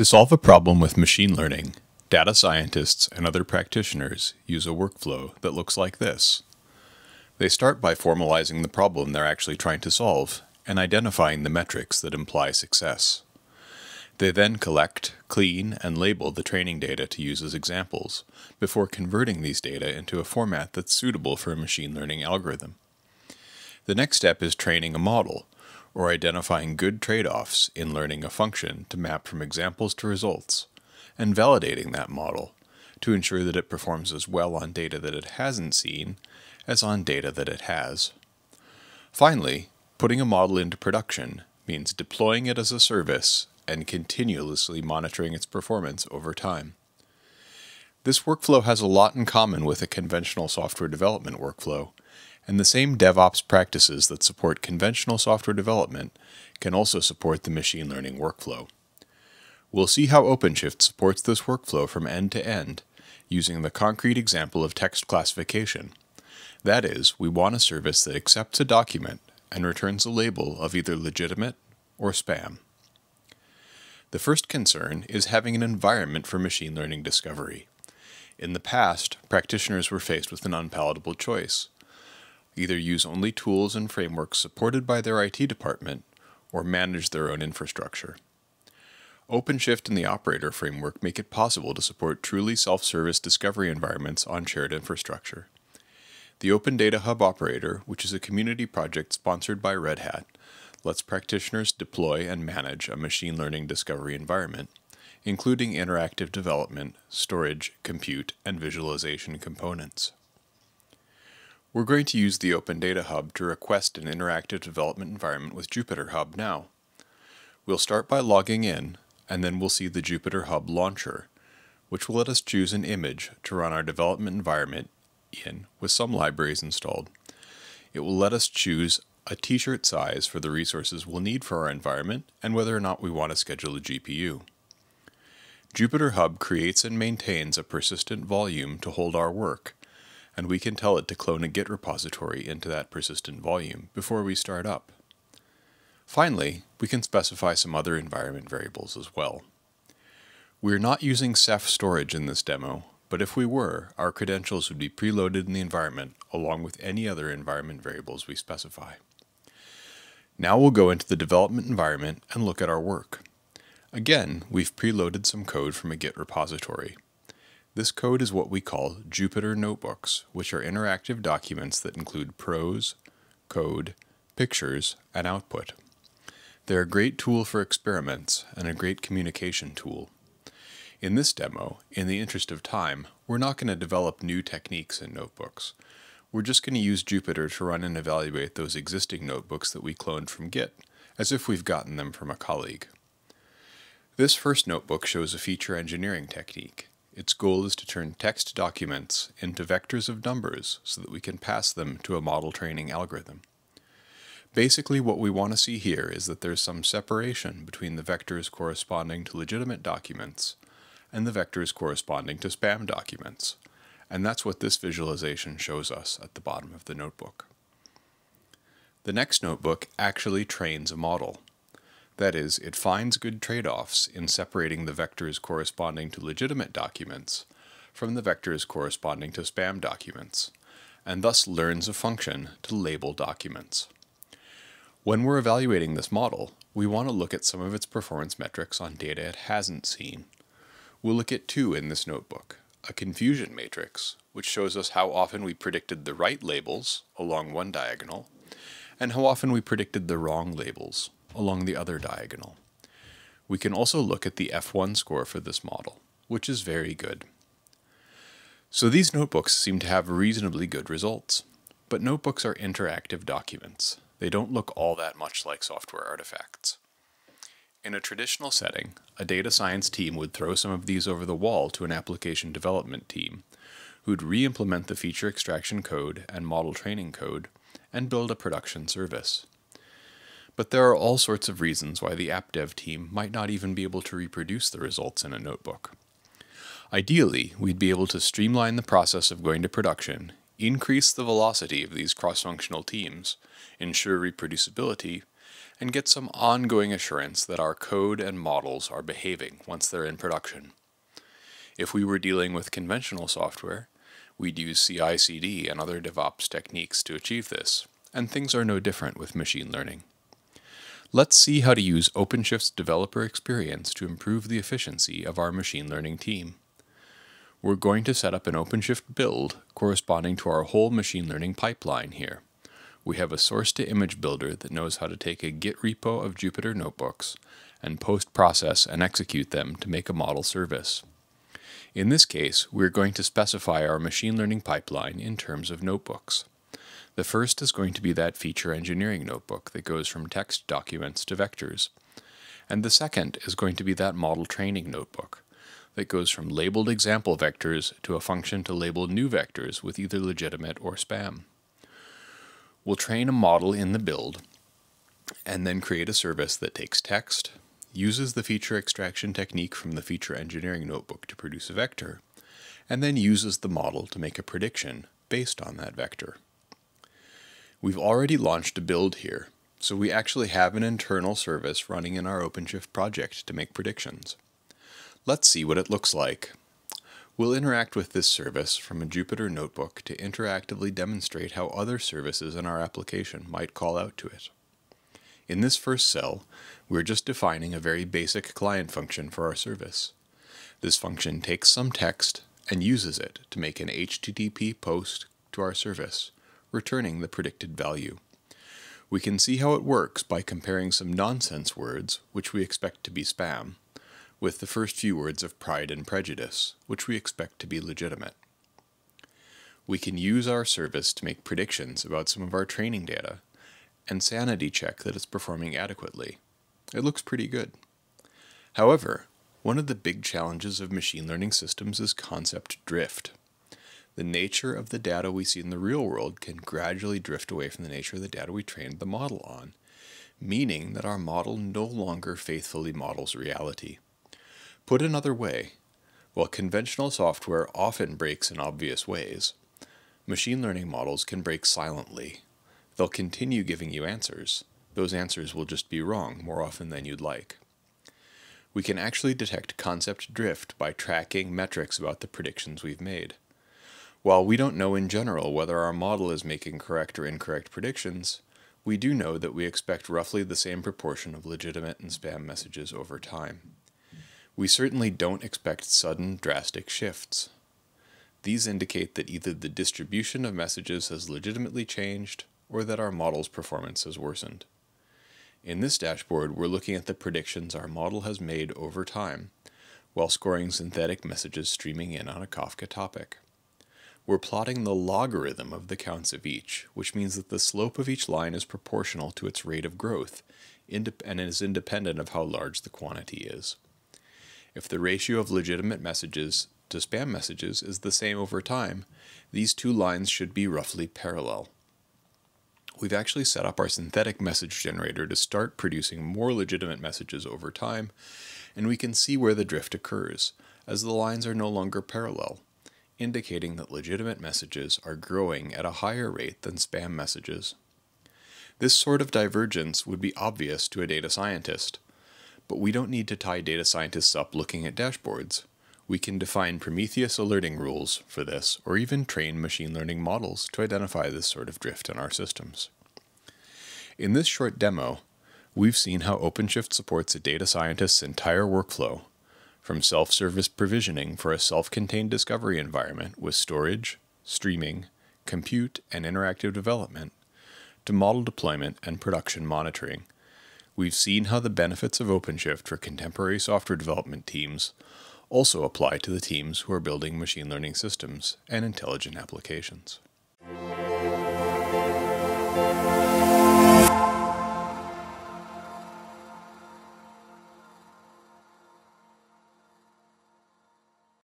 To solve a problem with machine learning, data scientists and other practitioners use a workflow that looks like this. They start by formalizing the problem they're actually trying to solve and identifying the metrics that imply success. They then collect, clean, and label the training data to use as examples, before converting these data into a format that's suitable for a machine learning algorithm. The next step is training a model, or identifying good trade-offs in learning a function to map from examples to results, and validating that model to ensure that it performs as well on data that it hasn't seen as on data that it has. Finally, putting a model into production means deploying it as a service and continuously monitoring its performance over time. This workflow has a lot in common with a conventional software development workflow, and the same DevOps practices that support conventional software development can also support the machine learning workflow. We'll see how OpenShift supports this workflow from end to end using the concrete example of text classification. That is, we want a service that accepts a document and returns a label of either legitimate or spam. The first concern is having an environment for machine learning discovery. In the past, practitioners were faced with an unpalatable choice either use only tools and frameworks supported by their IT department or manage their own infrastructure. OpenShift and the Operator framework make it possible to support truly self-service discovery environments on shared infrastructure. The Open Data Hub Operator, which is a community project sponsored by Red Hat, lets practitioners deploy and manage a machine learning discovery environment, including interactive development, storage, compute, and visualization components. We're going to use the Open Data Hub to request an interactive development environment with Jupyter Hub now. We'll start by logging in, and then we'll see the Jupyter Hub launcher, which will let us choose an image to run our development environment in with some libraries installed. It will let us choose a t-shirt size for the resources we'll need for our environment and whether or not we want to schedule a GPU. Jupyter Hub creates and maintains a persistent volume to hold our work, and we can tell it to clone a Git repository into that persistent volume before we start up. Finally, we can specify some other environment variables as well. We're not using Ceph storage in this demo, but if we were, our credentials would be preloaded in the environment along with any other environment variables we specify. Now we'll go into the development environment and look at our work. Again, we've preloaded some code from a Git repository. This code is what we call Jupyter Notebooks, which are interactive documents that include prose, code, pictures, and output. They're a great tool for experiments and a great communication tool. In this demo, in the interest of time, we're not going to develop new techniques in notebooks. We're just going to use Jupyter to run and evaluate those existing notebooks that we cloned from Git, as if we've gotten them from a colleague. This first notebook shows a feature engineering technique. Its goal is to turn text documents into vectors of numbers so that we can pass them to a model training algorithm. Basically what we want to see here is that there's some separation between the vectors corresponding to legitimate documents and the vectors corresponding to spam documents, and that's what this visualization shows us at the bottom of the notebook. The next notebook actually trains a model. That is, it finds good trade-offs in separating the vectors corresponding to legitimate documents from the vectors corresponding to spam documents, and thus learns a function to label documents. When we're evaluating this model, we want to look at some of its performance metrics on data it hasn't seen. We'll look at two in this notebook, a confusion matrix, which shows us how often we predicted the right labels along one diagonal, and how often we predicted the wrong labels along the other diagonal. We can also look at the F1 score for this model, which is very good. So these notebooks seem to have reasonably good results. But notebooks are interactive documents. They don't look all that much like software artifacts. In a traditional setting, a data science team would throw some of these over the wall to an application development team, who'd re-implement the feature extraction code and model training code, and build a production service. But there are all sorts of reasons why the app dev team might not even be able to reproduce the results in a notebook. Ideally, we'd be able to streamline the process of going to production, increase the velocity of these cross-functional teams, ensure reproducibility, and get some ongoing assurance that our code and models are behaving once they're in production. If we were dealing with conventional software, we'd use CI CD and other DevOps techniques to achieve this, and things are no different with machine learning. Let's see how to use OpenShift's developer experience to improve the efficiency of our machine learning team. We're going to set up an OpenShift build corresponding to our whole machine learning pipeline here. We have a source to image builder that knows how to take a Git repo of Jupyter notebooks and post process and execute them to make a model service. In this case, we're going to specify our machine learning pipeline in terms of notebooks. The first is going to be that feature engineering notebook that goes from text documents to vectors. And the second is going to be that model training notebook that goes from labeled example vectors to a function to label new vectors with either legitimate or spam. We'll train a model in the build and then create a service that takes text, uses the feature extraction technique from the feature engineering notebook to produce a vector, and then uses the model to make a prediction based on that vector. We've already launched a build here, so we actually have an internal service running in our OpenShift project to make predictions. Let's see what it looks like. We'll interact with this service from a Jupyter notebook to interactively demonstrate how other services in our application might call out to it. In this first cell, we're just defining a very basic client function for our service. This function takes some text and uses it to make an HTTP post to our service, returning the predicted value. We can see how it works by comparing some nonsense words, which we expect to be spam, with the first few words of pride and prejudice, which we expect to be legitimate. We can use our service to make predictions about some of our training data and sanity check that it's performing adequately. It looks pretty good. However, one of the big challenges of machine learning systems is concept drift. The nature of the data we see in the real world can gradually drift away from the nature of the data we trained the model on, meaning that our model no longer faithfully models reality. Put another way, while conventional software often breaks in obvious ways, machine learning models can break silently They'll continue giving you answers. Those answers will just be wrong more often than you'd like. We can actually detect concept drift by tracking metrics about the predictions we've made. While we don't know in general whether our model is making correct or incorrect predictions, we do know that we expect roughly the same proportion of legitimate and spam messages over time. We certainly don't expect sudden, drastic shifts. These indicate that either the distribution of messages has legitimately changed, or that our model's performance has worsened. In this dashboard, we're looking at the predictions our model has made over time, while scoring synthetic messages streaming in on a Kafka topic. We're plotting the logarithm of the counts of each, which means that the slope of each line is proportional to its rate of growth, and is independent of how large the quantity is. If the ratio of legitimate messages to spam messages is the same over time, these two lines should be roughly parallel we've actually set up our synthetic message generator to start producing more legitimate messages over time, and we can see where the drift occurs, as the lines are no longer parallel, indicating that legitimate messages are growing at a higher rate than spam messages. This sort of divergence would be obvious to a data scientist, but we don't need to tie data scientists up looking at dashboards. We can define Prometheus alerting rules for this, or even train machine learning models to identify this sort of drift in our systems. In this short demo, we've seen how OpenShift supports a data scientist's entire workflow, from self service provisioning for a self contained discovery environment with storage, streaming, compute, and interactive development, to model deployment and production monitoring. We've seen how the benefits of OpenShift for contemporary software development teams also apply to the teams who are building machine learning systems and intelligent applications.